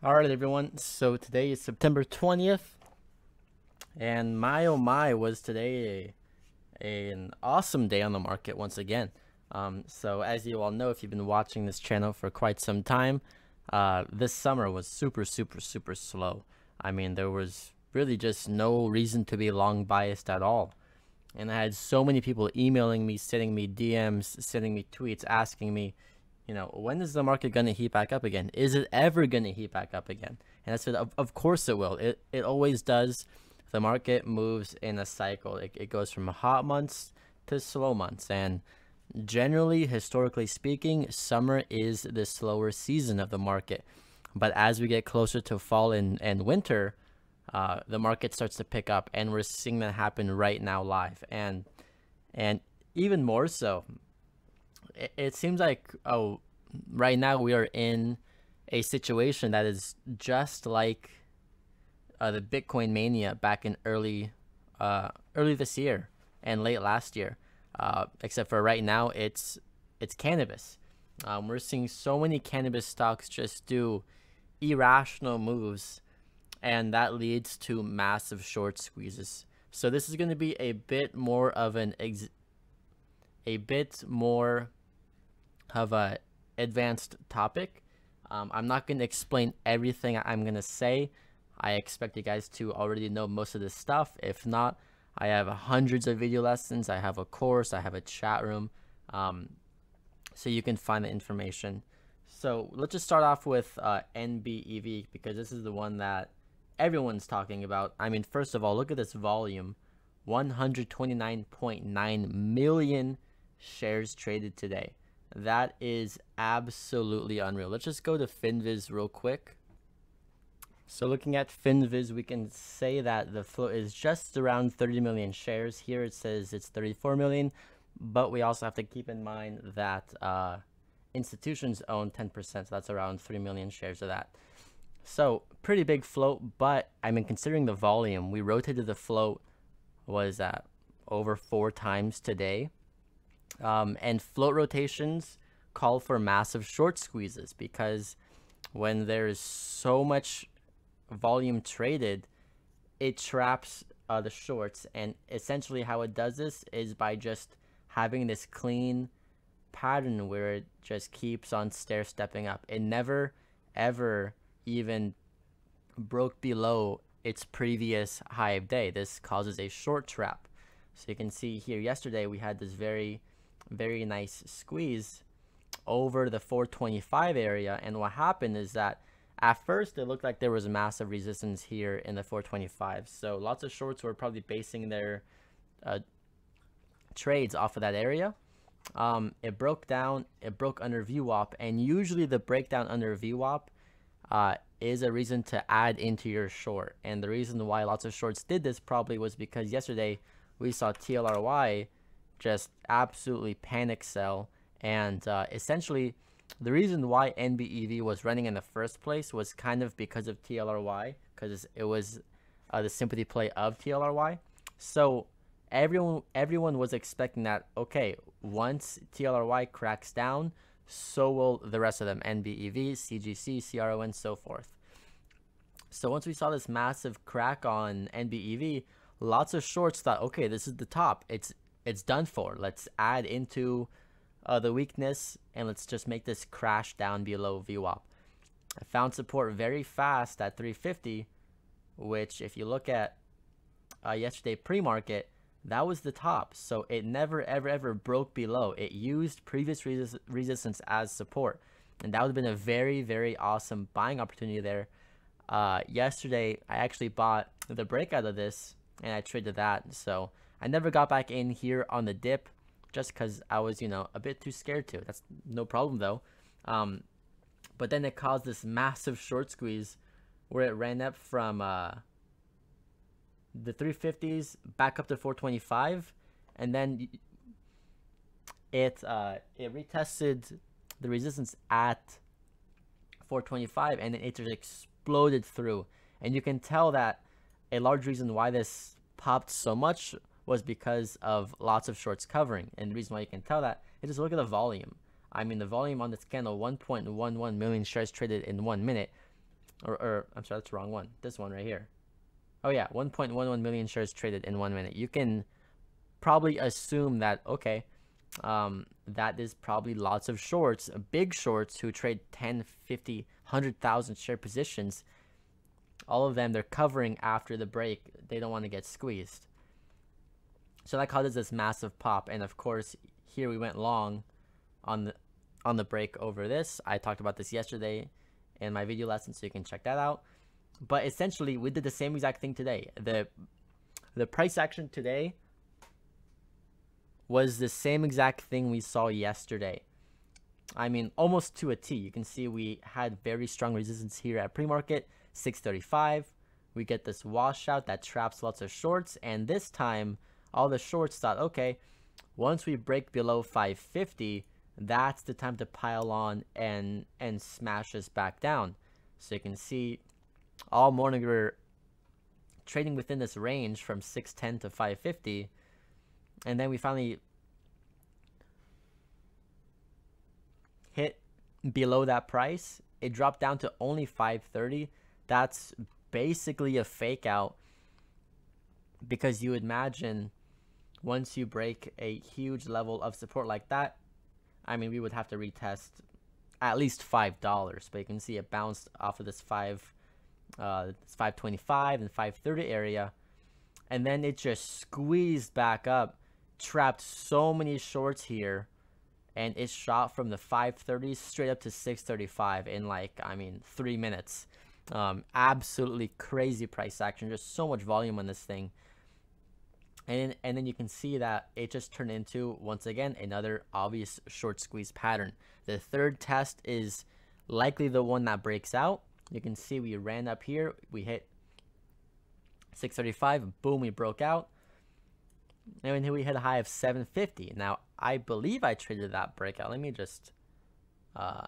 All right, everyone. So today is September 20th, and my oh my was today a, a an awesome day on the market once again. Um, so as you all know, if you've been watching this channel for quite some time, uh, this summer was super, super, super slow. I mean, there was really just no reason to be long biased at all. And I had so many people emailing me, sending me DMs, sending me tweets, asking me, you know, when is the market going to heat back up again? Is it ever going to heat back up again? And I said, of, of course it will. It, it always does. The market moves in a cycle. It, it goes from hot months to slow months. And generally, historically speaking, summer is the slower season of the market. But as we get closer to fall and, and winter, uh, the market starts to pick up. And we're seeing that happen right now live. And, and even more so, it, it seems like oh right now we are in a situation that is just like uh, the Bitcoin mania back in early uh, early this year and late last year. Uh, except for right now, it's it's cannabis. Um, we're seeing so many cannabis stocks just do irrational moves, and that leads to massive short squeezes. So this is going to be a bit more of an ex- a bit more of a advanced topic. Um, I'm not going to explain everything I'm going to say. I expect you guys to already know most of this stuff. If not, I have hundreds of video lessons. I have a course. I have a chat room. Um, so you can find the information. So let's just start off with uh, NBEV because this is the one that everyone's talking about. I mean, first of all, look at this volume 129.9 million shares traded today. That is absolutely unreal. Let's just go to FinViz real quick. So looking at FinViz, we can say that the float is just around 30 million shares. Here it says it's 34 million, but we also have to keep in mind that uh, institutions own 10%, so that's around 3 million shares of that. So pretty big float, but I mean, considering the volume, we rotated the float, was that over four times today. Um, and float rotations call for massive short squeezes because when there's so much volume traded, it traps uh, the shorts. And essentially, how it does this is by just having this clean pattern where it just keeps on stair stepping up. It never, ever even broke below its previous high of day. This causes a short trap. So you can see here yesterday we had this very very nice squeeze over the 425 area. And what happened is that at first it looked like there was massive resistance here in the 425. So lots of shorts were probably basing their uh, trades off of that area. Um, it broke down, it broke under VWAP, and usually the breakdown under VWAP uh, is a reason to add into your short. And the reason why lots of shorts did this probably was because yesterday we saw TLRY just absolutely panic sell. And uh, essentially, the reason why NBEV was running in the first place was kind of because of TLRY, because it was uh, the sympathy play of TLRY. So everyone everyone was expecting that okay, once TLRY cracks down, so will the rest of them NBEV, CGC, CRO, and so forth. So once we saw this massive crack on NBEV, lots of shorts thought, okay, this is the top. It's it's done for. Let's add into uh, the weakness and let's just make this crash down below VWAP. I found support very fast at 350, which if you look at uh, yesterday pre-market, that was the top. So it never, ever, ever broke below. It used previous resistance as support. And that would have been a very, very awesome buying opportunity there. Uh, yesterday, I actually bought the breakout of this and I traded that. So I never got back in here on the dip just because I was, you know, a bit too scared to. That's no problem though. Um, but then it caused this massive short squeeze where it ran up from uh, the 350s back up to 425 and then it uh, it retested the resistance at 425 and then it just exploded through and you can tell that a large reason why this popped so much was because of lots of shorts covering. And the reason why you can tell that is just look at the volume. I mean, the volume on this candle, 1.11 million shares traded in one minute. or, or I'm sorry, that's the wrong one. This one right here. Oh yeah, 1.11 million shares traded in one minute. You can probably assume that okay, um, that is probably lots of shorts, big shorts who trade 10, 50, 100,000 share positions. All of them they're covering after the break. They don't want to get squeezed. So that causes this massive pop, and of course here we went long on the on the break over this. I talked about this yesterday in my video lesson, so you can check that out. But essentially, we did the same exact thing today. The the price action today was the same exact thing we saw yesterday. I mean, almost to a T. You can see we had very strong resistance here at pre-market, 635. We get this washout that traps lots of shorts, and this time, all the shorts thought, okay, once we break below 550, that's the time to pile on and and smash us back down. So you can see all morning we're trading within this range from 610 to 550 and then we finally hit below that price it dropped down to only 530 that's basically a fake out because you imagine once you break a huge level of support like that I mean, we would have to retest at least five dollars, but you can see it bounced off of this five, uh, this 525 and 530 area, and then it just squeezed back up, trapped so many shorts here, and it shot from the 530s straight up to 635 in like I mean three minutes. Um, absolutely crazy price action, just so much volume on this thing and and then you can see that it just turned into once again another obvious short squeeze pattern. The third test is likely the one that breaks out. You can see we ran up here. We hit 635 boom we broke out. And then we hit a high of 750 now i believe i traded that breakout. Let me just uh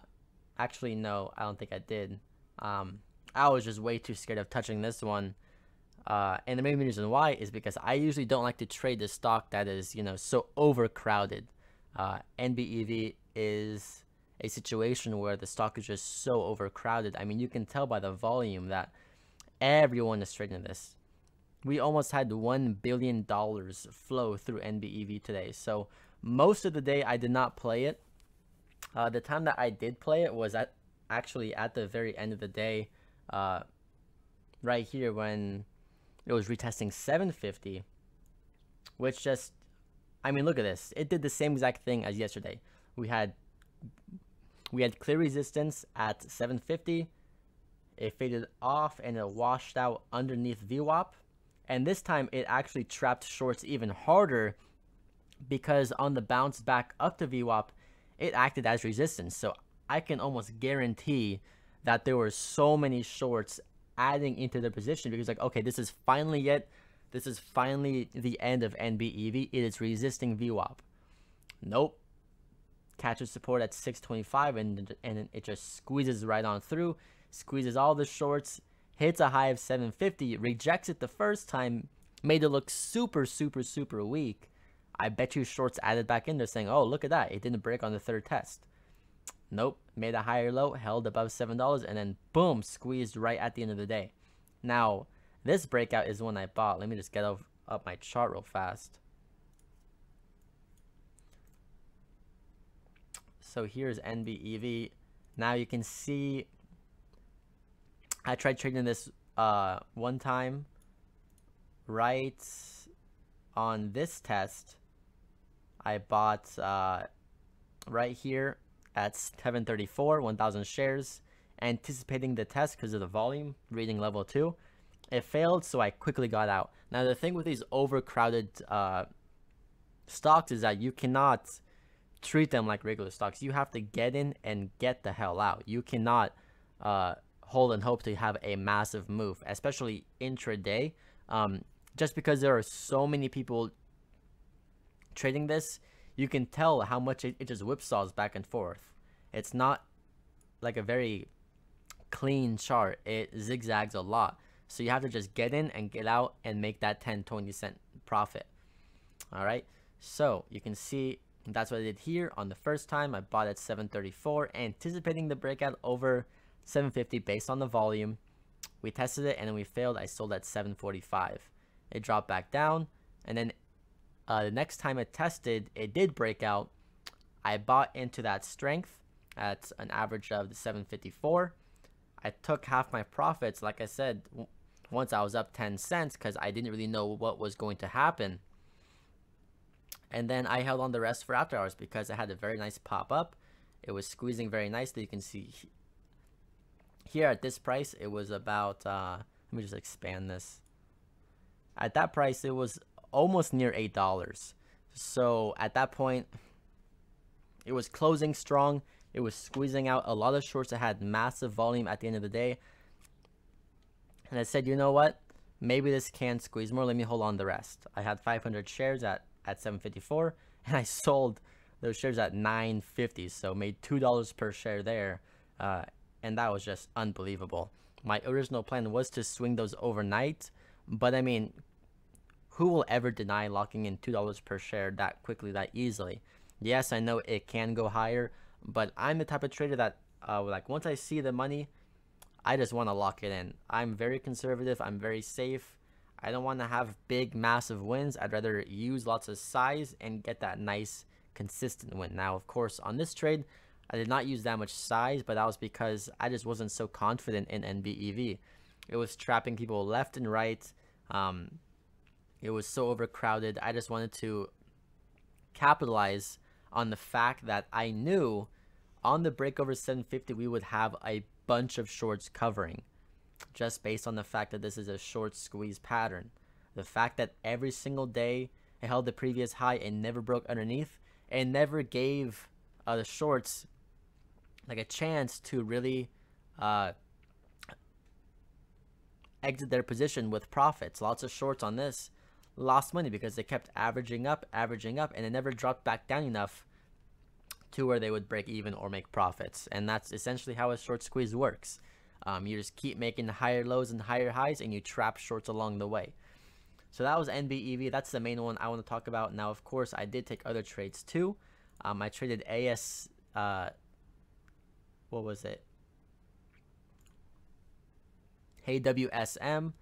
actually no i don't think i did. Um i was just way too scared of touching this one uh, and the main reason why is because I usually don't like to trade the stock that is, you know, so overcrowded. Uh, NBEV is a situation where the stock is just so overcrowded. I mean, you can tell by the volume that everyone is trading this. We almost had $1 billion flow through NBEV today. So most of the day I did not play it. Uh, the time that I did play it was at actually at the very end of the day, uh, right here when it was retesting 750, which just, I mean, look at this. It did the same exact thing as yesterday. We had, we had clear resistance at 750. It faded off and it washed out underneath VWAP. And this time it actually trapped shorts even harder because on the bounce back up to VWAP, it acted as resistance. So I can almost guarantee that there were so many shorts adding into the position because like okay this is finally yet this is finally the end of NBEV it is resisting VWAP nope. Catches support at 625 and and it just squeezes right on through squeezes all the shorts hits a high of 750 rejects it the first time made it look super super super weak. I bet you shorts added back in there saying oh look at that. It didn't break on the third test Nope, made a higher low, held above $7, and then boom, squeezed right at the end of the day. Now, this breakout is one I bought. Let me just get up, up my chart real fast. So here's NBEV. Now you can see I tried trading this uh, one time right on this test. I bought uh, right here at 734, 1,000 shares, anticipating the test because of the volume, reading level 2. It failed, so I quickly got out. Now, the thing with these overcrowded uh, stocks is that you cannot treat them like regular stocks. You have to get in and get the hell out. You cannot uh, hold and hope to have a massive move, especially intraday. Um, just because there are so many people trading this, you can tell how much it, it just whipsaws back and forth. It's not like a very clean chart. It zigzags a lot. So you have to just get in and get out and make that 10, 20 cent profit. All right. So you can see that's what I did here on the first time. I bought at 734, anticipating the breakout over 750 based on the volume. We tested it and then we failed. I sold at 745. It dropped back down and then uh, the next time it tested, it did break out. I bought into that strength at an average of the 754. I took half my profits, like I said, once I was up 10 cents because I didn't really know what was going to happen. And then I held on the rest for after hours because I had a very nice pop up. It was squeezing very nicely. You can see here at this price, it was about, uh, let me just expand this. At that price, it was almost near $8. So at that point, it was closing strong. It was squeezing out a lot of shorts that had massive volume at the end of the day. And I said, you know what? Maybe this can squeeze more. Let me hold on the rest. I had 500 shares at, at 754 and I sold those shares at 950 so made $2 per share there. Uh, and that was just unbelievable. My original plan was to swing those overnight, but I mean, who will ever deny locking in $2 per share that quickly, that easily? Yes, I know it can go higher, but I'm the type of trader that, uh, like, once I see the money, I just want to lock it in. I'm very conservative. I'm very safe. I don't want to have big, massive wins. I'd rather use lots of size and get that nice, consistent win. Now, of course, on this trade, I did not use that much size, but that was because I just wasn't so confident in NBEV. It was trapping people left and right. Um, it was so overcrowded. I just wanted to capitalize on the fact that I knew on the breakover 750 we would have a bunch of shorts covering just based on the fact that this is a short squeeze pattern. The fact that every single day it held the previous high and never broke underneath and never gave uh, the shorts like a chance to really uh, exit their position with profits. Lots of shorts on this lost money because they kept averaging up, averaging up, and it never dropped back down enough to where they would break even or make profits. And that's essentially how a short squeeze works. Um, you just keep making higher lows and higher highs, and you trap shorts along the way. So that was NBEV. That's the main one I want to talk about. Now, of course, I did take other trades too. Um, I traded AS. Uh, what was it? AWSM.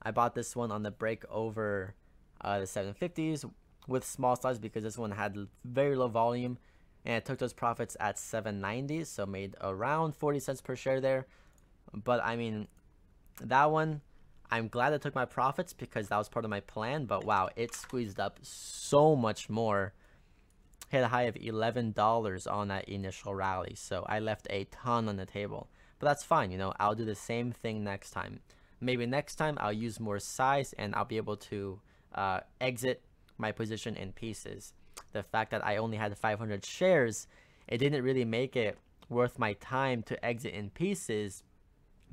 I bought this one on the break over uh, the 750s with small size because this one had very low volume and I took those profits at 790 so made around 40 cents per share there. But I mean that one I'm glad I took my profits because that was part of my plan but wow it squeezed up so much more. Hit a high of $11 on that initial rally so I left a ton on the table. But that's fine you know I'll do the same thing next time. Maybe next time I'll use more size and I'll be able to uh, exit my position in pieces. The fact that I only had 500 shares, it didn't really make it worth my time to exit in pieces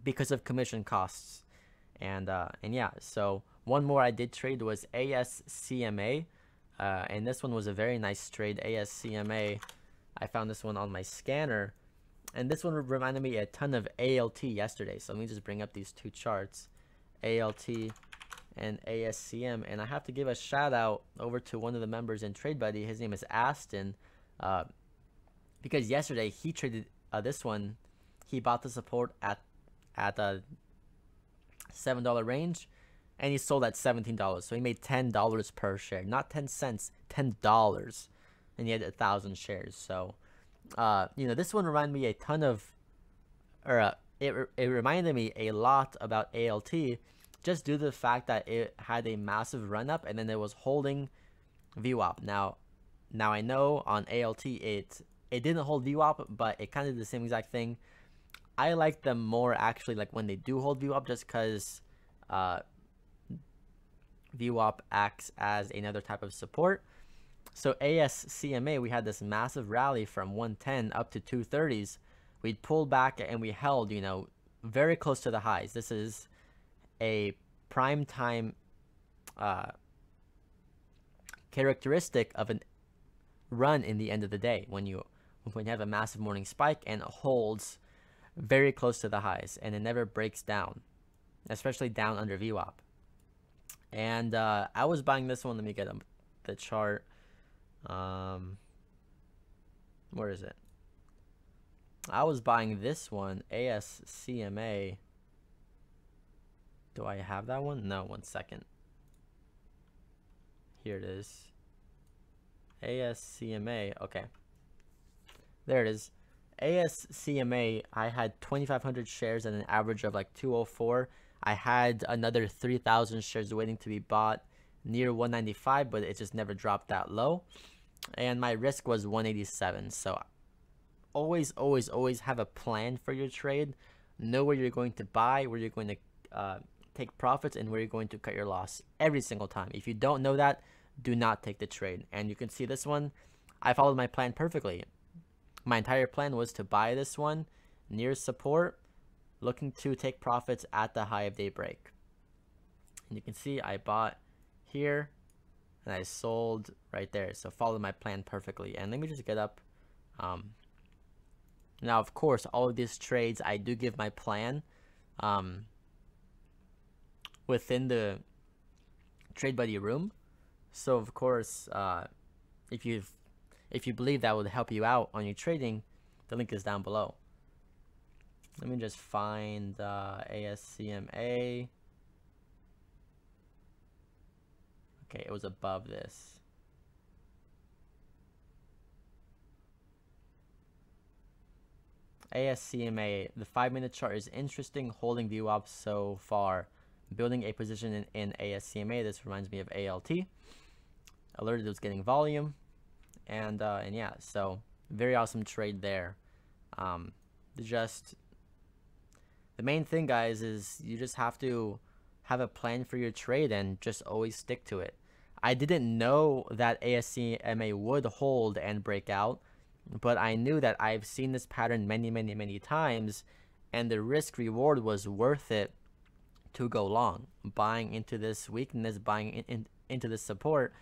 because of commission costs. And uh, and yeah, so one more I did trade was ASCMA, uh, and this one was a very nice trade. ASCMA, I found this one on my scanner, and this one reminded me a ton of ALT yesterday. So let me just bring up these two charts, ALT and ASCM. And I have to give a shout out over to one of the members in TradeBuddy. His name is Aston. Uh, because yesterday he traded uh, this one. He bought the support at at a seven dollar range, and he sold at seventeen dollars. So he made ten dollars per share, not ten cents, ten dollars, and he had a thousand shares. So, uh, you know, this one reminded me a ton of, or uh, it it reminded me a lot about ALT just due to the fact that it had a massive run up and then it was holding VWAP. Now, now I know on ALT it it didn't hold VWAP, but it kind of did the same exact thing. I like them more actually like when they do hold VWAP just because uh, VWAP acts as another type of support. So ASCMA, we had this massive rally from 110 up to 230s. We pulled back and we held, you know, very close to the highs. This is a prime time uh, characteristic of a run in the end of the day when you when you have a massive morning spike and it holds very close to the highs and it never breaks down, especially down under VWAP. And uh, I was buying this one. Let me get the chart. Um, where is it? I was buying this one, ASCMA. Do I have that one? No, one second. Here it is. ASCMA. Okay. There it is. ASCMA, I had 2,500 shares at an average of like 204. I had another 3,000 shares waiting to be bought near 195, but it just never dropped that low. And my risk was 187. So always, always, always have a plan for your trade. Know where you're going to buy, where you're going to uh, take profits, and where you're going to cut your loss every single time. If you don't know that, do not take the trade. And you can see this one, I followed my plan perfectly. My entire plan was to buy this one near support, looking to take profits at the high of daybreak. And you can see I bought here and I sold right there. So follow my plan perfectly. And let me just get up. Um, now, of course, all of these trades, I do give my plan um, within the Trade Buddy room. So, of course, uh, if you've if you believe that would help you out on your trading, the link is down below. Let me just find uh, ASCMA. Okay, it was above this. ASCMA, the 5 minute chart is interesting, holding VWAP so far. Building a position in, in ASCMA, this reminds me of ALT. Alerted it was getting volume and uh, and yeah, so very awesome trade there. Um, just the main thing, guys, is you just have to have a plan for your trade and just always stick to it. I didn't know that ASCMA would hold and break out, but I knew that I've seen this pattern many, many, many times, and the risk reward was worth it to go long. Buying into this weakness, buying in, in, into this support,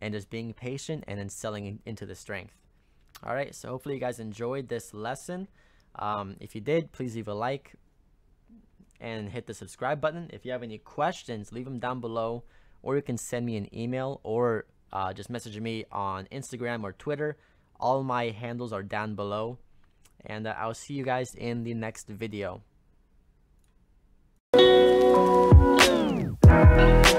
and just being patient and then selling into the strength. All right, so hopefully you guys enjoyed this lesson. Um, if you did, please leave a like and hit the subscribe button. If you have any questions, leave them down below, or you can send me an email or uh, just message me on Instagram or Twitter. All my handles are down below, and uh, I'll see you guys in the next video. Yeah.